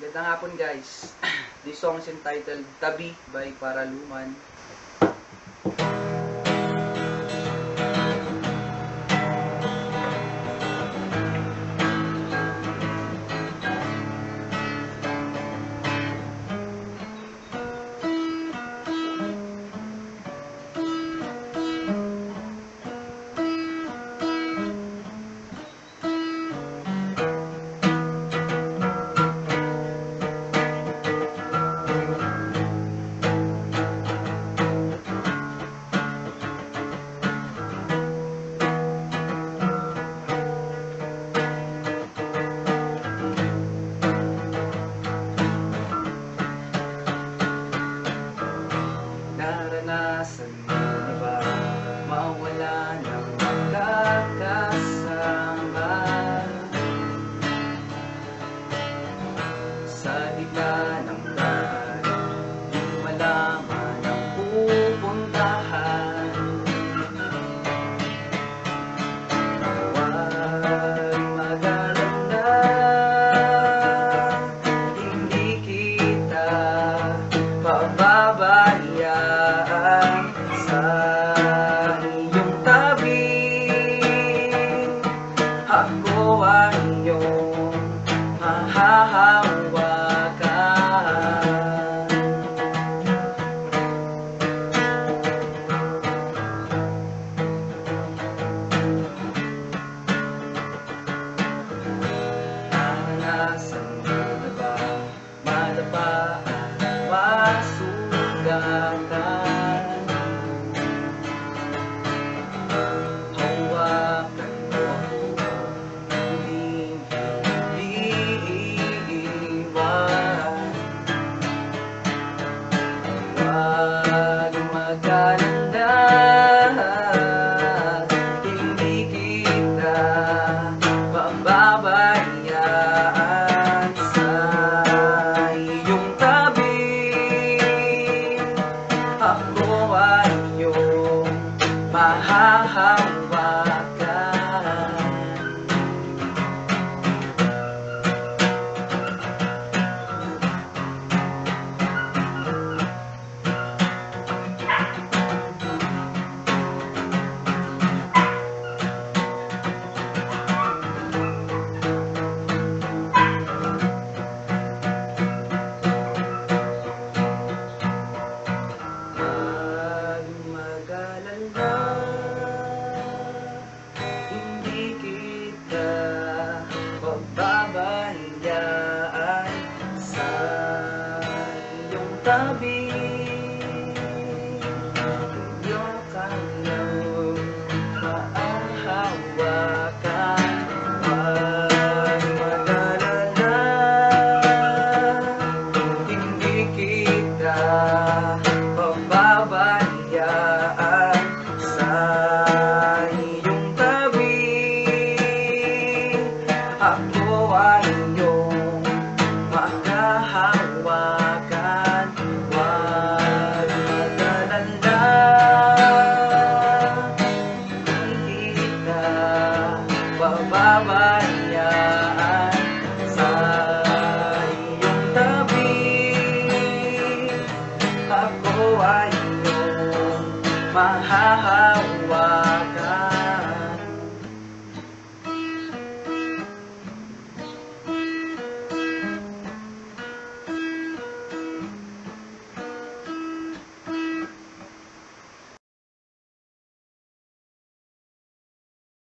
Magandang hapon guys. This song is entitled Tabi by Paraluman. mababayaan sa iyong tabi. Ako ang iyong mahahalap prata. gabi. Iyong kanyang maahawakan Huwag magalala Hindi kita pababayaan Sa tabi. Ako ay iyong makahawakan kapababayaan sa iyong tabi. Ako ay iyong mahahal.